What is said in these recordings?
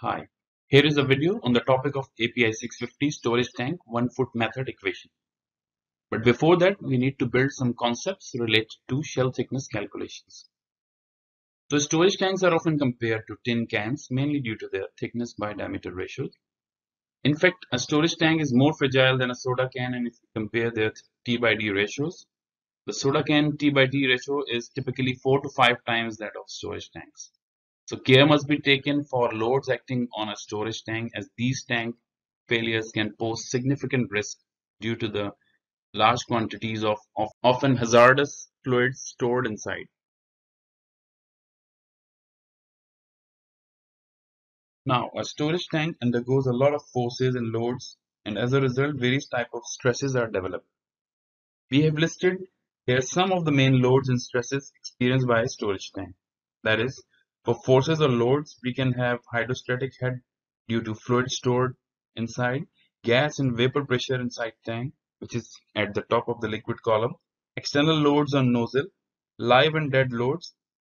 Hi, here is a video on the topic of API 650 storage tank one foot method equation. But before that, we need to build some concepts related to shell thickness calculations. So storage tanks are often compared to tin cans mainly due to their thickness by diameter ratio. In fact, a storage tank is more fragile than a soda can and if you compare their T by D ratios, the soda can T by D ratio is typically 4 to 5 times that of storage tanks. So care must be taken for loads acting on a storage tank as these tank failures can pose significant risk due to the large quantities of, of often hazardous fluids stored inside. Now, a storage tank undergoes a lot of forces and loads and as a result various type of stresses are developed. We have listed here some of the main loads and stresses experienced by a storage tank. That is, for forces or loads, we can have hydrostatic head due to fluid stored inside, gas and vapor pressure inside tank, which is at the top of the liquid column, external loads on nozzle, live and dead loads,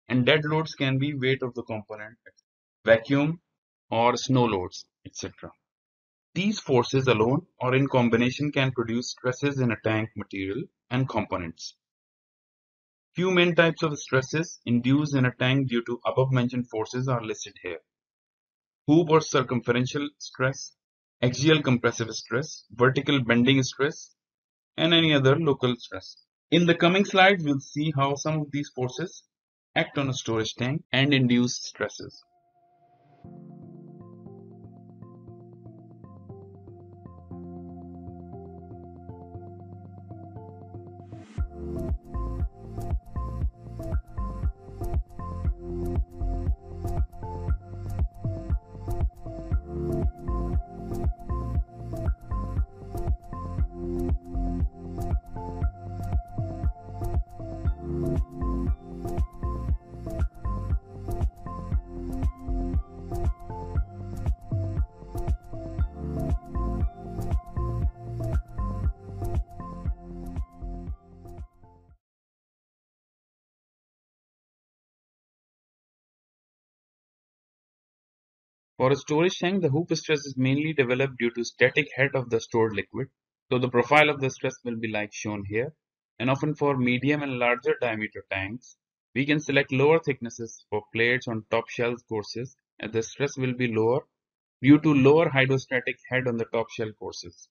and dead loads can be weight of the component, vacuum, or snow loads, etc. These forces alone or in combination can produce stresses in a tank material and components. Few main types of stresses induced in a tank due to above mentioned forces are listed here. Hoop or circumferential stress, axial compressive stress, vertical bending stress, and any other local stress. In the coming slides, we'll see how some of these forces act on a storage tank and induce stresses. For a storage tank, the hoop stress is mainly developed due to static head of the stored liquid, so the profile of the stress will be like shown here. And often for medium and larger diameter tanks, we can select lower thicknesses for plates on top shell courses as the stress will be lower due to lower hydrostatic head on the top shell courses.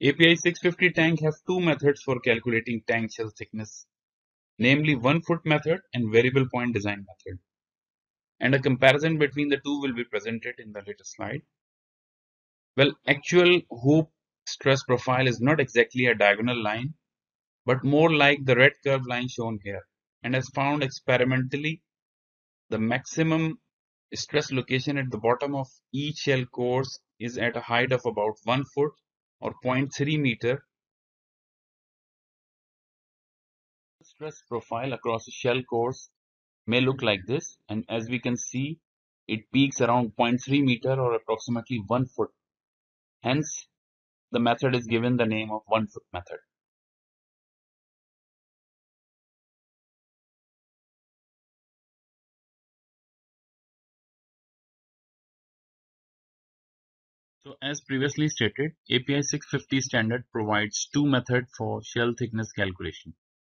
API 650 tank has two methods for calculating tank shell thickness, namely one foot method and variable point design method and a comparison between the two will be presented in the later slide. Well, actual hoop stress profile is not exactly a diagonal line, but more like the red curved line shown here and as found experimentally, the maximum stress location at the bottom of each shell course is at a height of about 1 foot or 0.3 meter. Stress profile across a shell course may look like this and as we can see it peaks around 0.3 meter or approximately 1 foot. Hence, the method is given the name of one foot method. So as previously stated, API 650 standard provides two methods for shell thickness calculation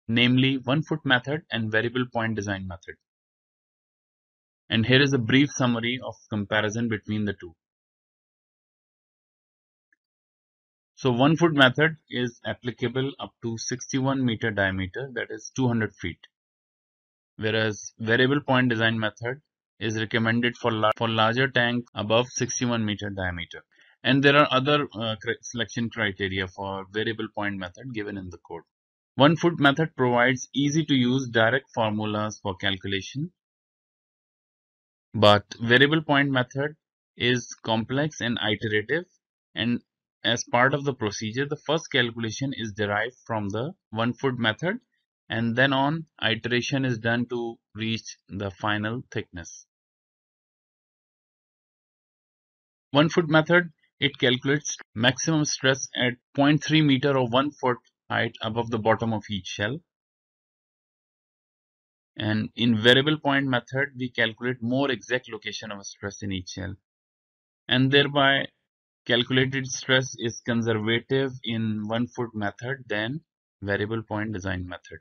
namely one foot method and variable point design method. And here is a brief summary of comparison between the two. So one foot method is applicable up to 61 meter diameter that is 200 feet. Whereas variable point design method is recommended for, for larger tank above 61 meter diameter. And there are other uh, selection criteria for variable point method given in the code. One foot method provides easy to use direct formulas for calculation, but variable point method is complex and iterative and as part of the procedure, the first calculation is derived from the one foot method and then on iteration is done to reach the final thickness. One foot method, it calculates maximum stress at 0.3 meter or 1 foot height above the bottom of each shell. And in variable point method, we calculate more exact location of stress in each shell. And thereby, calculated stress is conservative in one foot method than variable point design method.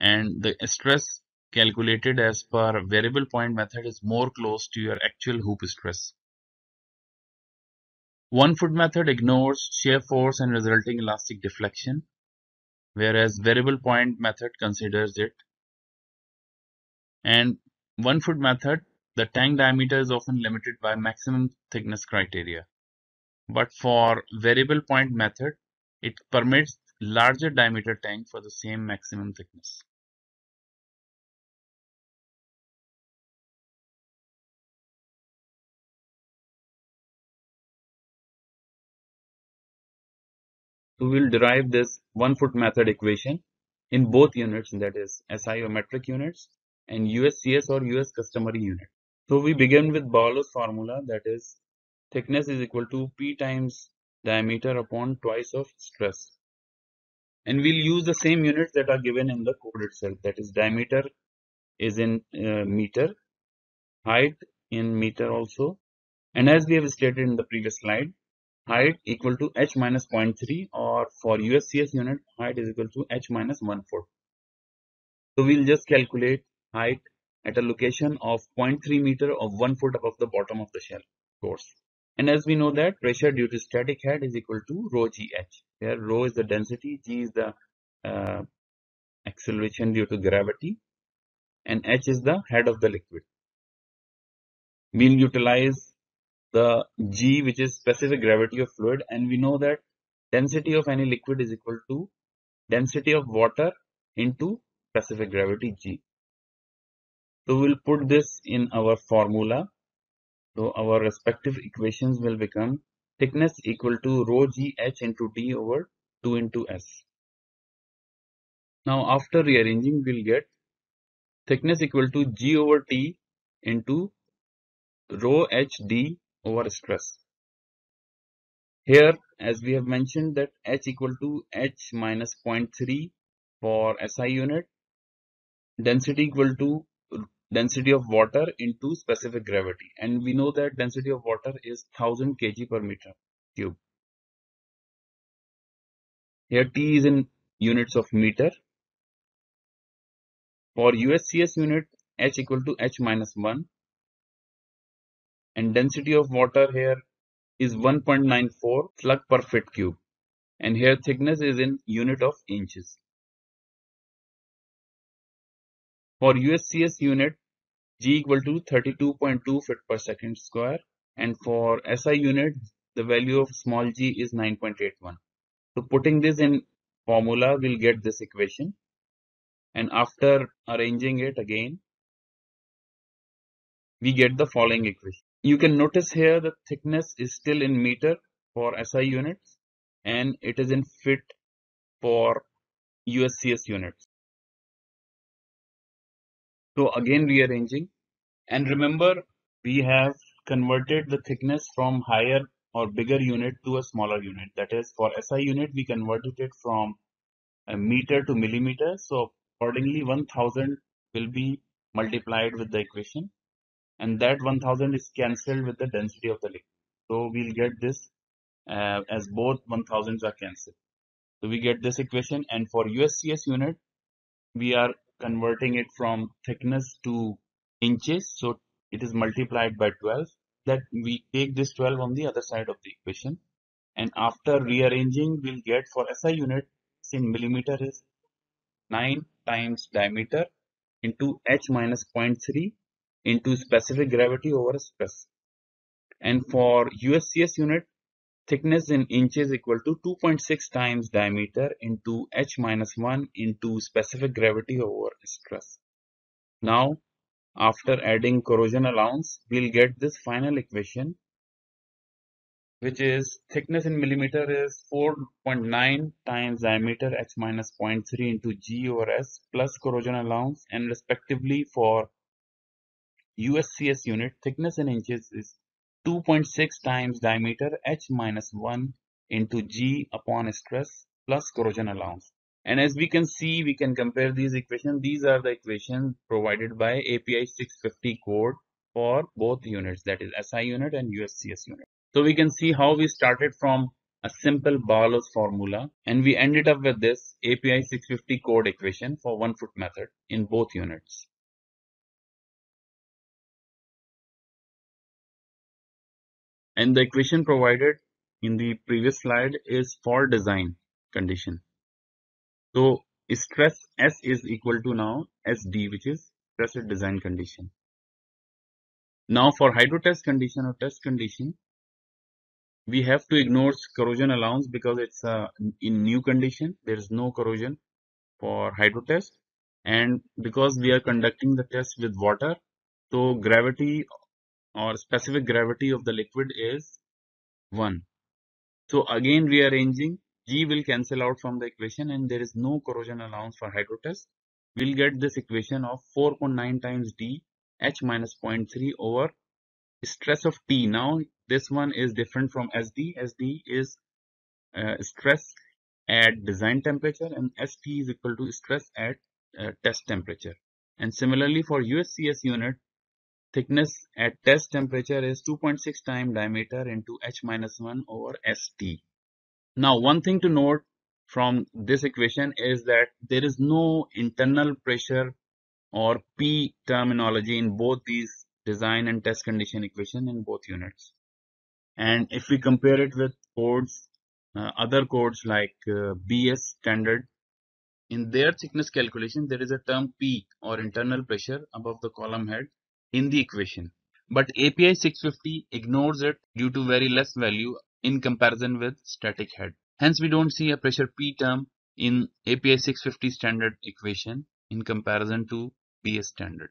And the stress calculated as per variable point method is more close to your actual hoop stress. One foot method ignores shear force and resulting elastic deflection, whereas variable point method considers it. And one foot method, the tank diameter is often limited by maximum thickness criteria. But for variable point method, it permits larger diameter tank for the same maximum thickness. So we'll derive this one foot method equation in both units that is SI or metric units and USCS or US customary unit. So we begin with Barlow's formula that is thickness is equal to P times diameter upon twice of stress. And we'll use the same units that are given in the code itself that is diameter is in uh, meter, height in meter also. And as we have stated in the previous slide, height equal to h minus 0.3 or for USCS unit height is equal to h minus 1 foot. So we'll just calculate height at a location of 0.3 meter of 1 foot above the bottom of the shell course. And as we know that pressure due to static head is equal to rho gh. Here rho is the density, g is the uh, acceleration due to gravity and h is the head of the liquid. We'll utilize the g which is specific gravity of fluid and we know that density of any liquid is equal to density of water into specific gravity g. So we'll put this in our formula. So our respective equations will become thickness equal to rho g h into d over 2 into s. Now after rearranging we'll get thickness equal to g over t into rho h d over stress. Here, as we have mentioned that H equal to H minus 0.3 for SI unit, density equal to density of water into specific gravity. And we know that density of water is 1000 kg per meter cube. Here T is in units of meter. For USCS unit, H equal to H minus 1 and density of water here is 1.94 slug per foot cube and here thickness is in unit of inches. For USCS unit G equal to 32.2 feet per second square and for SI unit the value of small g is 9.81. So putting this in formula we'll get this equation and after arranging it again we get the following equation. You can notice here the thickness is still in meter for SI units and it is in feet for USCS units. So again rearranging and remember we have converted the thickness from higher or bigger unit to a smaller unit. That is for SI unit we converted it from a meter to millimeter. So accordingly 1000 will be multiplied with the equation and that 1000 is cancelled with the density of the liquid. So we'll get this uh, as both 1000s are cancelled. So we get this equation and for USCS unit, we are converting it from thickness to inches. So it is multiplied by 12 that we take this 12 on the other side of the equation. And after rearranging, we'll get for SI unit in millimeter is 9 times diameter into h minus 0.3 into specific gravity over stress. And for USCS unit, thickness in inches equal to 2.6 times diameter into h minus 1 into specific gravity over stress. Now, after adding corrosion allowance, we'll get this final equation which is thickness in millimeter is 4.9 times diameter h minus 0.3 into g over s plus corrosion allowance and respectively for USCS unit thickness in inches is 2.6 times diameter h minus 1 into g upon stress plus corrosion allowance. And as we can see, we can compare these equations. These are the equations provided by API 650 code for both units, that is SI unit and USCS unit. So we can see how we started from a simple Barlow's formula and we ended up with this API 650 code equation for one foot method in both units. And the equation provided in the previous slide is for design condition. So stress S is equal to now SD, which is stress at design condition. Now for hydro test condition or test condition, we have to ignore corrosion allowance because it's uh, in new condition. There is no corrosion for hydro test. And because we are conducting the test with water, so gravity or specific gravity of the liquid is 1. So again we are arranging G will cancel out from the equation and there is no corrosion allowance for hydrotest. We'll get this equation of 4.9 times D H minus 0.3 over stress of T. Now this one is different from SD. SD is uh, stress at design temperature and ST is equal to stress at uh, test temperature. And similarly for USCS unit, thickness at test temperature is 2.6 times diameter into H minus 1 over ST. Now, one thing to note from this equation is that there is no internal pressure or P terminology in both these design and test condition equation in both units. And if we compare it with codes, uh, other codes like uh, BS standard, in their thickness calculation, there is a term P or internal pressure above the column head in the equation. But API 650 ignores it due to very less value in comparison with static head. Hence, we don't see a pressure P term in API 650 standard equation in comparison to BS standard.